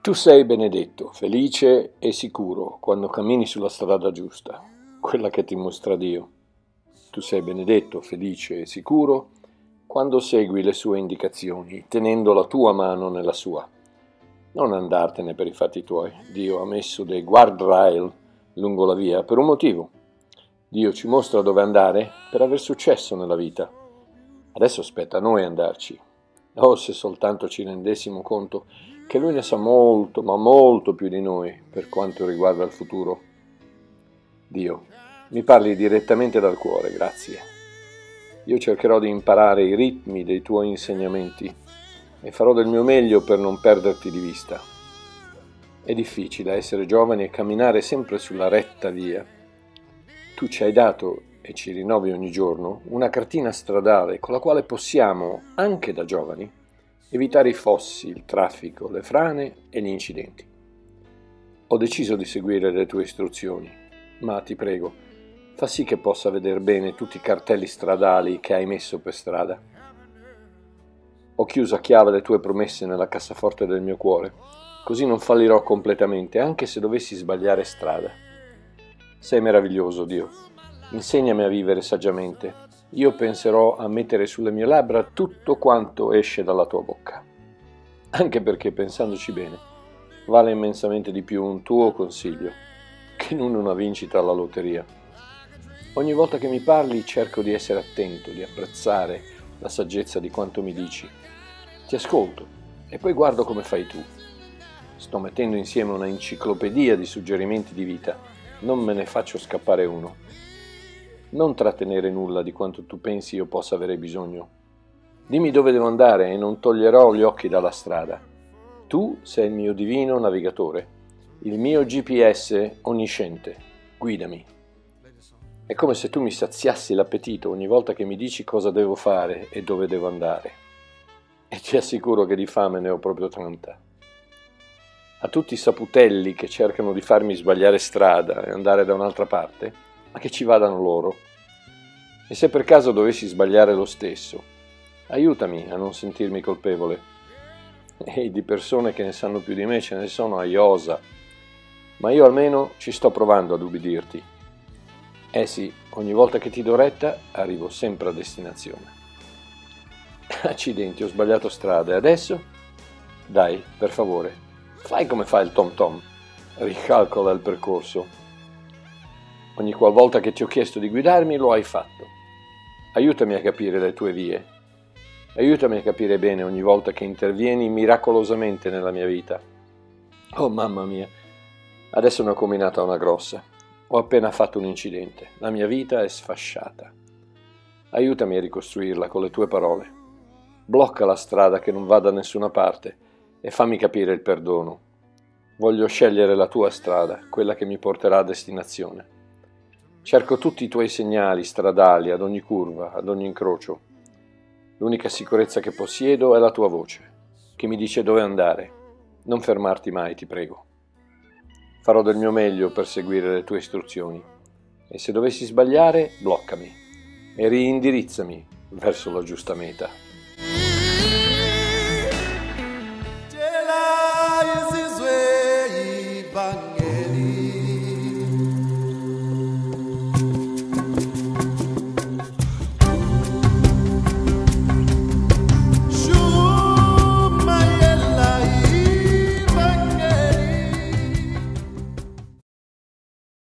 Tu sei benedetto, felice e sicuro quando cammini sulla strada giusta, quella che ti mostra Dio. Tu sei benedetto, felice e sicuro quando segui le sue indicazioni, tenendo la tua mano nella sua. Non andartene per i fatti tuoi. Dio ha messo dei guardrail lungo la via per un motivo. Dio ci mostra dove andare per aver successo nella vita. Adesso aspetta a noi andarci. Oh, se soltanto ci rendessimo conto che Lui ne sa molto, ma molto più di noi per quanto riguarda il futuro. Dio, mi parli direttamente dal cuore, grazie. Io cercherò di imparare i ritmi dei tuoi insegnamenti e farò del mio meglio per non perderti di vista. È difficile essere giovani e camminare sempre sulla retta via. Tu ci hai dato, e ci rinnovi ogni giorno, una cartina stradale con la quale possiamo, anche da giovani, evitare i fossi, il traffico, le frane e gli incidenti. Ho deciso di seguire le tue istruzioni, ma ti prego, fa sì che possa vedere bene tutti i cartelli stradali che hai messo per strada. Ho chiuso a chiave le tue promesse nella cassaforte del mio cuore, così non fallirò completamente anche se dovessi sbagliare strada. Sei meraviglioso, Dio. Insegnami a vivere saggiamente io penserò a mettere sulle mie labbra tutto quanto esce dalla tua bocca. Anche perché, pensandoci bene, vale immensamente di più un tuo consiglio che non una vincita alla lotteria. Ogni volta che mi parli cerco di essere attento, di apprezzare la saggezza di quanto mi dici. Ti ascolto e poi guardo come fai tu. Sto mettendo insieme una enciclopedia di suggerimenti di vita. Non me ne faccio scappare uno non trattenere nulla di quanto tu pensi io possa avere bisogno. Dimmi dove devo andare e non toglierò gli occhi dalla strada. Tu sei il mio divino navigatore, il mio GPS onnisciente. Guidami. È come se tu mi saziassi l'appetito ogni volta che mi dici cosa devo fare e dove devo andare. E ti assicuro che di fame ne ho proprio tanta. A tutti i saputelli che cercano di farmi sbagliare strada e andare da un'altra parte, ma che ci vadano loro. E se per caso dovessi sbagliare lo stesso, aiutami a non sentirmi colpevole. E di persone che ne sanno più di me ce ne sono a iosa, ma io almeno ci sto provando ad ubbidirti. Eh sì, ogni volta che ti do retta arrivo sempre a destinazione. Accidenti, ho sbagliato strada e adesso? Dai, per favore, fai come fa il Tom Tom, ricalcola il percorso Ogni qualvolta che ti ho chiesto di guidarmi lo hai fatto. Aiutami a capire le tue vie. Aiutami a capire bene ogni volta che intervieni miracolosamente nella mia vita. Oh mamma mia, adesso ne ho combinata una grossa. Ho appena fatto un incidente. La mia vita è sfasciata. Aiutami a ricostruirla con le tue parole. Blocca la strada che non va da nessuna parte e fammi capire il perdono. Voglio scegliere la tua strada, quella che mi porterà a destinazione. Cerco tutti i tuoi segnali stradali ad ogni curva, ad ogni incrocio. L'unica sicurezza che possiedo è la tua voce, che mi dice dove andare. Non fermarti mai, ti prego. Farò del mio meglio per seguire le tue istruzioni e se dovessi sbagliare, bloccami e riindirizzami verso la giusta meta.